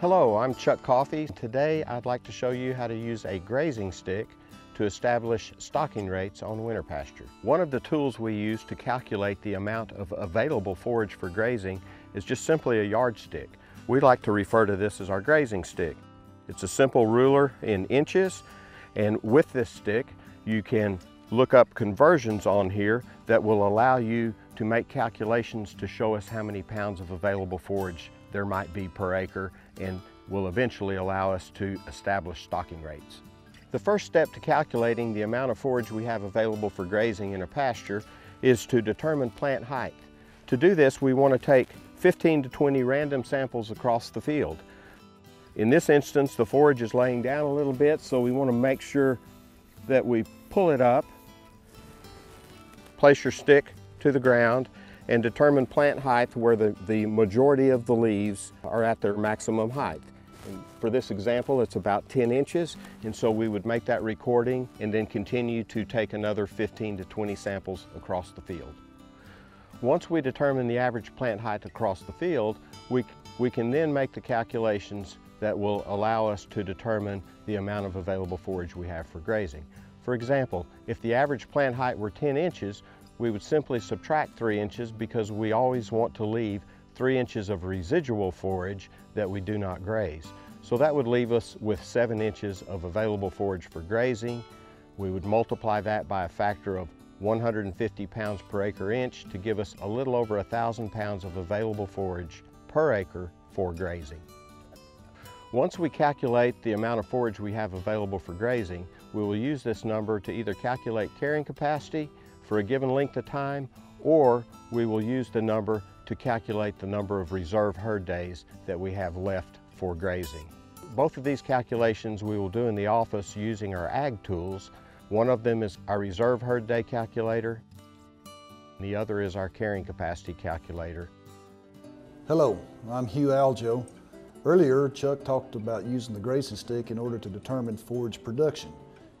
Hello, I'm Chuck Coffey. Today I'd like to show you how to use a grazing stick to establish stocking rates on winter pasture. One of the tools we use to calculate the amount of available forage for grazing is just simply a yardstick. We like to refer to this as our grazing stick. It's a simple ruler in inches and with this stick you can look up conversions on here that will allow you to make calculations to show us how many pounds of available forage there might be per acre and will eventually allow us to establish stocking rates. The first step to calculating the amount of forage we have available for grazing in a pasture is to determine plant height. To do this, we want to take 15 to 20 random samples across the field. In this instance, the forage is laying down a little bit, so we want to make sure that we pull it up, place your stick to the ground, and determine plant height where the, the majority of the leaves are at their maximum height. And for this example, it's about 10 inches, and so we would make that recording and then continue to take another 15 to 20 samples across the field. Once we determine the average plant height across the field, we, we can then make the calculations that will allow us to determine the amount of available forage we have for grazing. For example, if the average plant height were 10 inches, we would simply subtract three inches because we always want to leave three inches of residual forage that we do not graze. So that would leave us with seven inches of available forage for grazing. We would multiply that by a factor of 150 pounds per acre inch to give us a little over a thousand pounds of available forage per acre for grazing. Once we calculate the amount of forage we have available for grazing, we will use this number to either calculate carrying capacity for a given length of time, or we will use the number to calculate the number of reserve herd days that we have left for grazing. Both of these calculations we will do in the office using our ag tools. One of them is our reserve herd day calculator. The other is our carrying capacity calculator. Hello, I'm Hugh Aljoe. Earlier, Chuck talked about using the grazing stick in order to determine forage production.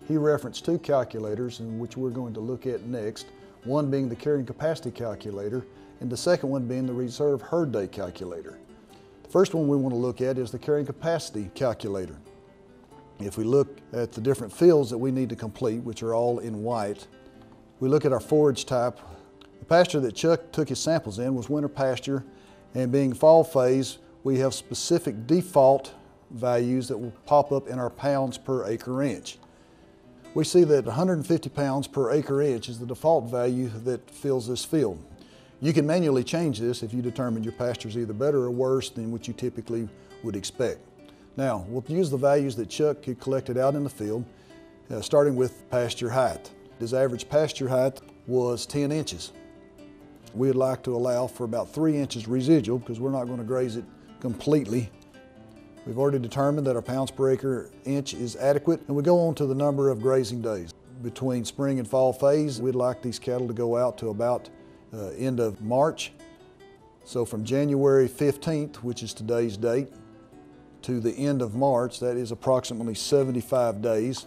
He referenced two calculators in which we're going to look at next, one being the carrying capacity calculator and the second one being the reserve herd day calculator. The first one we want to look at is the carrying capacity calculator. If we look at the different fields that we need to complete, which are all in white, we look at our forage type. The pasture that Chuck took his samples in was winter pasture, and being fall phase, we have specific default values that will pop up in our pounds per acre inch we see that 150 pounds per acre inch is the default value that fills this field. You can manually change this if you determine your pasture is either better or worse than what you typically would expect. Now, we'll use the values that Chuck had collected out in the field, uh, starting with pasture height. His average pasture height was 10 inches. We'd like to allow for about three inches residual because we're not going to graze it completely We've already determined that our pounds per acre inch is adequate, and we go on to the number of grazing days. Between spring and fall phase, we'd like these cattle to go out to about uh, end of March. So from January 15th, which is today's date, to the end of March, that is approximately 75 days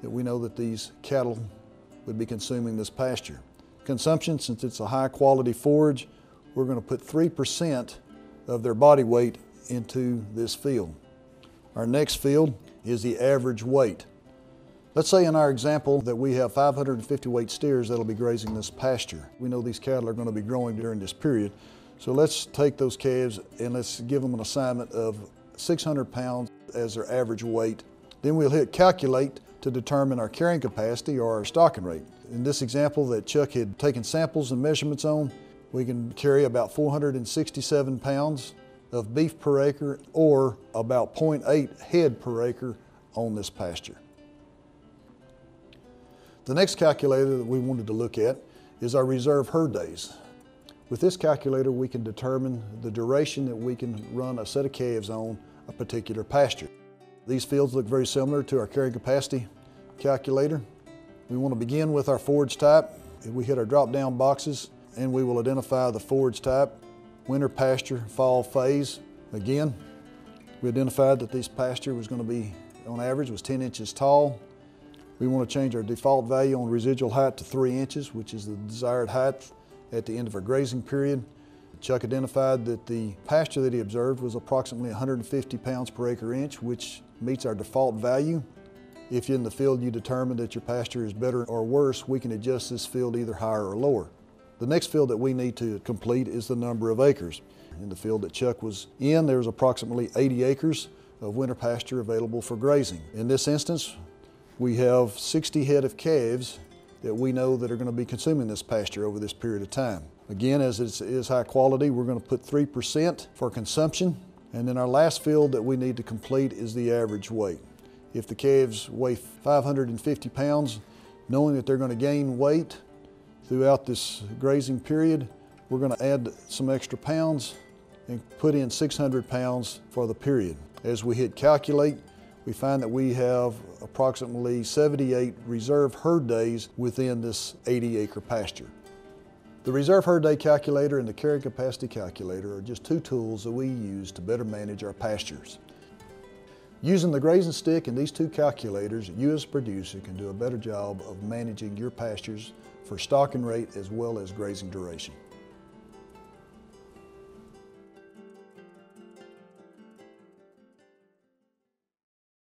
that we know that these cattle would be consuming this pasture. Consumption, since it's a high quality forage, we're going to put 3% of their body weight into this field. Our next field is the average weight. Let's say in our example that we have 550 weight steers that'll be grazing this pasture. We know these cattle are going to be growing during this period. So let's take those calves and let's give them an assignment of 600 pounds as their average weight. Then we'll hit calculate to determine our carrying capacity or our stocking rate. In this example that Chuck had taken samples and measurements on, we can carry about 467 pounds of beef per acre or about 0.8 head per acre on this pasture. The next calculator that we wanted to look at is our reserve herd days. With this calculator, we can determine the duration that we can run a set of calves on a particular pasture. These fields look very similar to our carrying capacity calculator. We want to begin with our forage type. We hit our drop down boxes and we will identify the forage type winter pasture fall phase. Again, we identified that this pasture was going to be, on average, was 10 inches tall. We want to change our default value on residual height to 3 inches, which is the desired height at the end of our grazing period. Chuck identified that the pasture that he observed was approximately 150 pounds per acre inch, which meets our default value. If in the field you determine that your pasture is better or worse, we can adjust this field either higher or lower. The next field that we need to complete is the number of acres. In the field that Chuck was in, there's approximately 80 acres of winter pasture available for grazing. In this instance, we have 60 head of calves that we know that are going to be consuming this pasture over this period of time. Again, as it is high quality, we're going to put 3% for consumption. And then our last field that we need to complete is the average weight. If the calves weigh 550 pounds, knowing that they're going to gain weight throughout this grazing period, we're going to add some extra pounds and put in 600 pounds for the period. As we hit calculate, we find that we have approximately 78 reserve herd days within this 80 acre pasture. The reserve herd day calculator and the carrying capacity calculator are just two tools that we use to better manage our pastures. Using the grazing stick and these two calculators, you as a producer can do a better job of managing your pastures for stocking rate as well as grazing duration.